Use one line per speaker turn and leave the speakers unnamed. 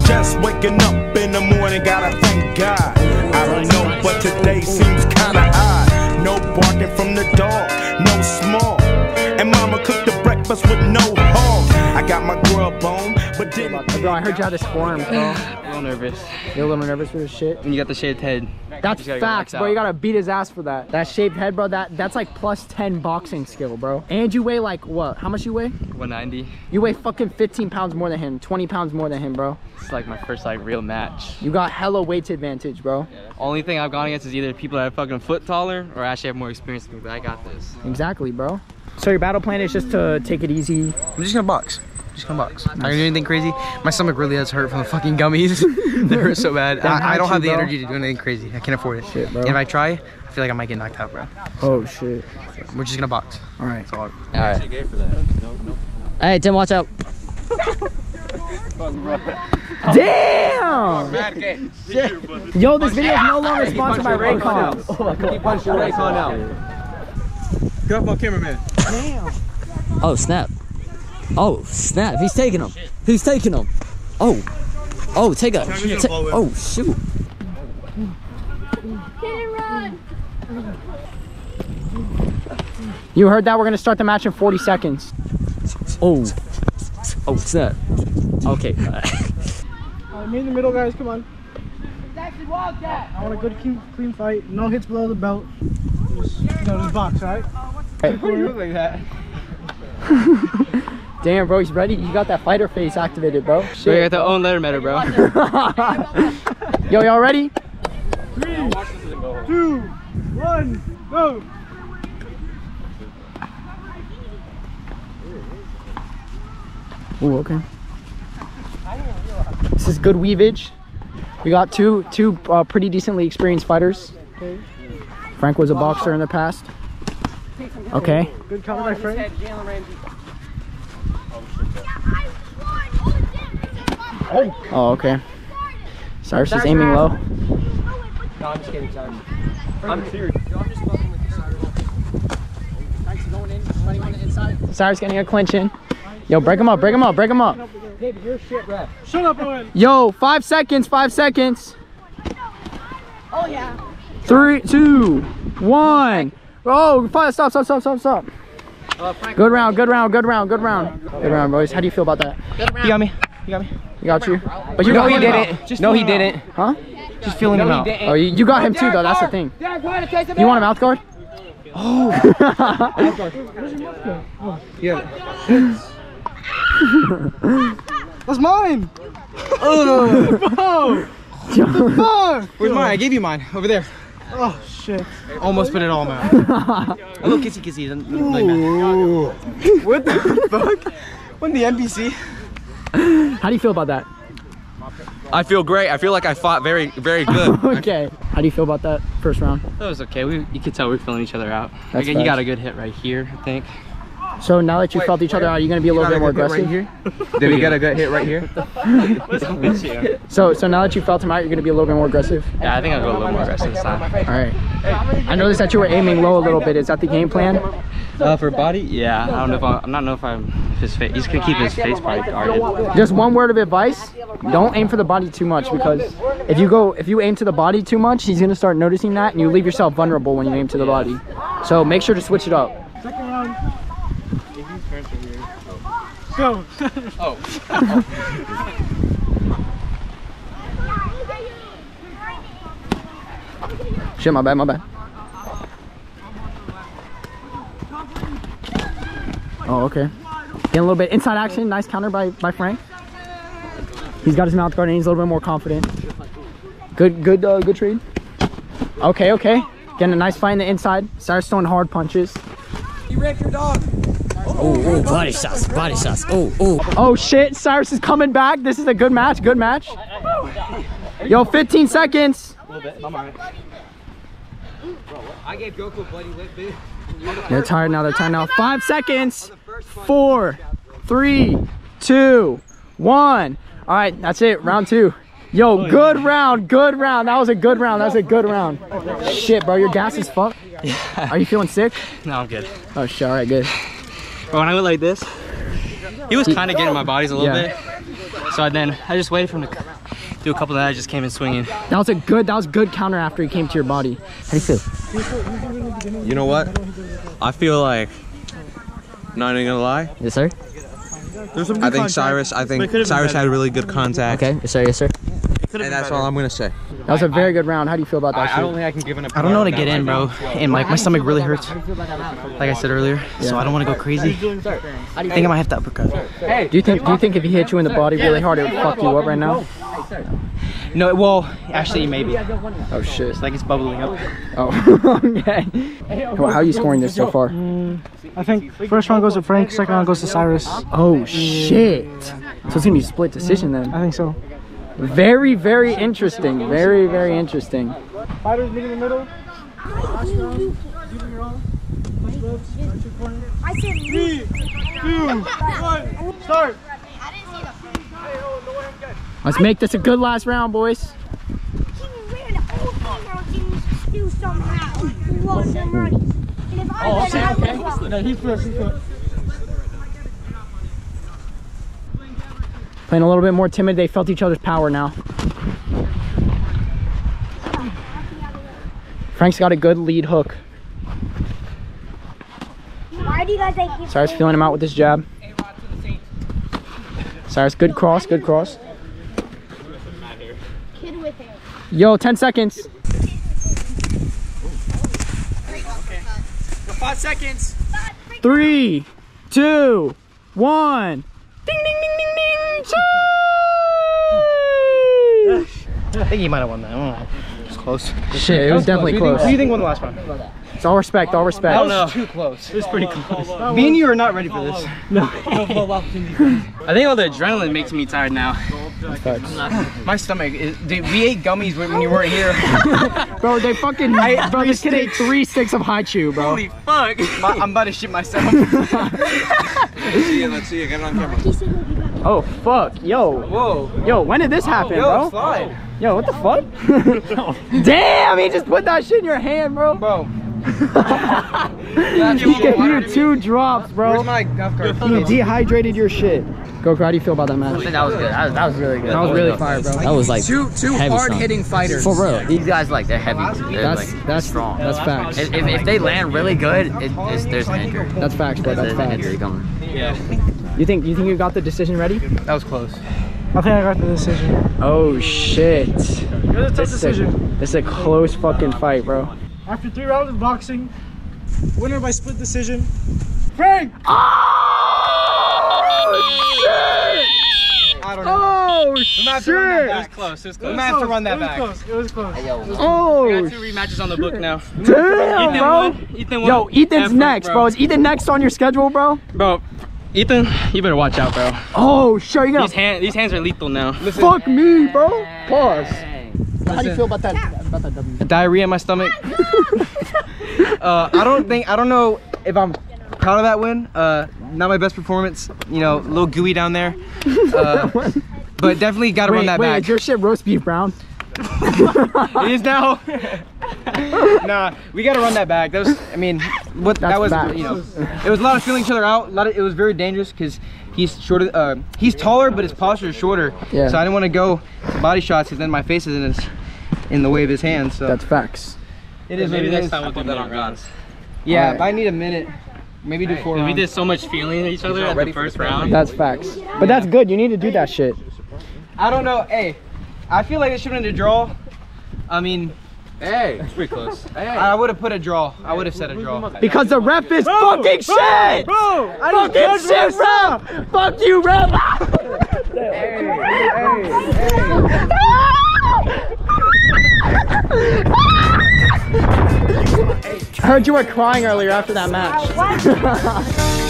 Just waking up in the morning, gotta thank God. I don't know, but today seems kinda odd. No barking from the dog, no small. And mama cooked the breakfast with no hog. I got my grub on, but didn't.
Bro, I heard you had to squirm, bro.
A little nervous.
You're a little nervous for this shit.
When you got the shaved head.
That's
just gotta go
facts, bro.
out.
You gotta beat his ass for that. That shaved head, bro. That that's like plus 10 boxing skill, bro. And you weigh like what? How much you weigh?
190.
You weigh fucking 15 pounds more than him, 20 pounds more than him, bro.
It's like my first like real match.
You got hella weight advantage, bro.
Yeah, Only thing I've gone against is either people that are fucking foot taller or actually have more experience than me, but I got this.
Exactly, bro. So your battle plan is just to take it easy.
I'm just gonna box. Just gonna box. Not gonna do anything crazy. My stomach really does hurt from the fucking gummies. they hurt so bad. I, I don't
had
have the
bro.
energy to do anything crazy. I can't afford it.
Shit, bro.
And if I try, I feel like I might get knocked out, bro.
Oh shit.
We're just gonna box.
All right.
All right. Hey, Tim, watch out.
Damn! Yo, this video is no longer sponsored by Raycon.
Get off my cameraman. Damn.
Oh snap! Oh snap! He's taking him. He's taking him. Oh, oh, take a. ta- oh shoot!
You heard that? We're gonna start the match in 40 seconds.
Oh, oh snap! Okay.
Uh, me in the middle, guys. Come on. I want a good, clean, clean fight. No hits below the belt. Just, you know, just box, all right?
like that?
Damn, bro, he's ready. You got that fighter face activated, bro.
We
Shit.
got the own letter matter, bro.
Yo, y'all ready?
Two, one, go.
Ooh, okay. This is good weavage. We got two two uh, pretty decently experienced fighters. Frank was a boxer in the past. Okay.
Good cover, my friend.
Oh, okay. Cyrus is aiming low.
No, I'm just kidding, sorry.
Cyrus getting a clinch in. Yo, break him up, break him up, break him up.
Shut up, Owen.
Yo, five seconds, five seconds. Oh yeah. Three, two, one. Oh, fi- stop, stop, stop, stop, stop. Good round, good round, good round, good round. Good round, boys. How do you feel about that?
You got me. You got me.
You got you. But you
No,
got
he didn't. Just no, he didn't.
Huh?
Just feeling him out.
Oh, you, you got him too, though. That's the thing. You want a mouth guard? Oh. yeah.
That's mine. Oh, bro.
Where's mine? I gave you mine. Over there.
Oh, shit.
Almost put it all out. a little kissy kissy. Doesn't really.
What the fuck? When the NBC?
How do you feel about that?
I feel great. I feel like I fought very, very good.
Okay. How do you feel about that first round?
That was okay. We, you could tell we are feeling each other out.
That's
Again, you got a good hit right here, I think.
So now that you felt each other out, are you gonna be a little bit more aggressive?
Did he get a good hit right here?
So so now that you felt him out, you're gonna be a little bit more aggressive.
Yeah, I think I'll go a little more aggressive this time.
All right. I noticed that you were aiming low a little bit. Is that the game plan?
Uh, for body? Yeah, I don't know if I'm, I'm not know if I'm his face. He's gonna keep his face probably guarded.
Just one word of advice: don't aim for the body too much because if you go if you aim to the body too much, he's gonna start noticing that, and you leave yourself vulnerable when you aim to the body. So make sure to switch it up.
Second round. Go.
Shit, my bad, my bad. Oh, okay. Getting a little bit inside action. Nice counter by, by Frank. He's got his mouth guard and he's a little bit more confident. Good, good, uh, good trade. Okay, okay. Getting a nice fight in the inside. Starts throwing hard punches.
Oh, oh, body shots, body shots. Oh, oh.
Oh shit, Cyrus is coming back. This is a good match, good match. Yo, 15 seconds.
A little bit, I gave Goku a bloody lip, bitch.
They're tired now, they're tired now. Five seconds. Four, three, two, one. All right, that's it, round two. Yo, good round, good round. That was a good round, that was a good round. Shit, bro, your gas is fucked. Are you feeling sick?
No, I'm good.
Oh shit, all right, good.
But when I went like this, he was kind of getting my bodies a little
Yeah.
bit. So then I just waited for him to do a couple, and I just came in swinging.
That was a good. That was good counter after he came to your body.
How do you feel?
You know what? I feel like, not even gonna lie.
Yes, sir.
I think Cyrus. I think Cyrus had really good contact.
Okay. Yes, sir. Yes, sir.
And that's all I'm gonna say.
That was a very good round. How do you feel about that? shit?
think I can give an.
I don't know how to get in, bro. And like my stomach really hurts. Like I said earlier, so I don't want to go crazy. I think I might have to uppercut.
Hey, Do you think? Do you think if he hit you in the body really hard, it would fuck you up right now?
No, well, actually maybe.
Oh shit.
It's Like it's bubbling up.
Oh. okay. Well, how are you scoring this so far?
I think first round goes to Frank, second round goes to Cyrus.
Oh shit. So it's gonna be split decision then.
I think so.
Very, very interesting. Very, very interesting.
Fighters meet in the middle. Last round. Keeping your own. Punch gloves. Right to corner.
I said
Three, two, one, start.
I didn't see the
Let's make this a good last round, boys.
He ran the whole thing out and still somehow lost some money. And if I oh, okay, I would have
No, he's first. He's first.
Playing a little bit more timid. They felt each other's power now. Frank's got a good lead hook.
Why do you guys think he's
Cyrus feeling him out with this jab. Cyrus, good cross, good cross.
kid with hair?
Yo, 10 seconds.
Five seconds.
Three, two, one.
I think he might have won that. I don't know. It's close.
Shit, it was definitely
Who do you think-
close.
Who do you think won the last one?
It's all respect, all respect.
That was too close. It was pretty close. Me and you are not ready for this. No.
I think all the adrenaline makes me tired now.
My stomach is. Dude, we ate gummies when, when you weren't here.
Bro, they fucking. bro, this kid ate three sticks of Hi-Chew, bro.
Holy fuck!
My- I'm about to shit myself.
Let's see it. Let's see it. Get it on camera.
He said he'll be back.
Oh, fuck. Yo.
Whoa.
Yo, when did this happen,
Yo,
bro?
slide.
Yo, what the fuck? Damn, he just put that shit in your hand, bro.
Bro.
He gave you two drops, bro.
Where's my golf cart?
He dehydrated your shit. Goku, how do you feel about that match?
that was good. That was, that was really good.
That was really fire, bro.
That was like
Two two
heavy
hard
stuff.
hitting fighters.
For real, these guys like they're heavy. They're
That's
like
that's
strong.
That's facts.
If, if, if they land really good, it, it's, there's an injury.
That's facts, bro.
There's
That's
an
facts.
injury coming.
You think you think you got the decision ready?
That was close.
I think I got the decision.
Oh shit.
It was a tough
This is, a,
decision.
this is a close fucking fight, bro.
After three rounds of boxing, winner by split decision. Frank!
Oh, I don't know.
Oh
We might have to run that
shit!
back.
Close. It was
It
close.
was
might have to
close,
run that
it was
back.
Close. It was close.
Oh
We got two rematches on the book now.
damn,
Ethan
bro.
won. Ethan won.
Yo, Ethan's
And Frank,
next, bro. Is Ethan next on your schedule, bro?
Bro, Ethan, you better watch out, bro.
Oh, sure. You got
These
gonna
hand, these hands are lethal now.
fuck me, bro? Pause. How do you feel about that? About that W?
Diarrhea in my stomach. uh, I don't think I don't know if I'm proud of that win. Uh, not my best performance. You know, a little gooey down there. Uh, but definitely got to run that
wait,
back.
is your shit roast beef brown?
It is now. nah, we gotta run that back. That was, I mean, what
That's
that was,
facts.
you know, it was a lot of feeling each other out. A lot of, it was very dangerous because he's shorter. Uh, he's taller, but his posture is shorter.
Yeah.
So I didn't want to go body shots because then my face is in his, in the way of his hands. So
That's facts.
it is.
Maybe
what it
next time we'll do that on rounds.
Yeah,
Alright.
but I need a minute. Maybe do four
We did so much feeling each other at the first round.
That's facts. But that's good. You need to do that shit.
I don't know. Hey, I feel like it should have been a draw. I mean,
Hey.
It's pretty close.
I would have put a draw. I would have said a draw.
Because the ref is fucking shit!
Bro! I
Fucking shit, ref! Fuck you, ref! I heard you were crying earlier after that match.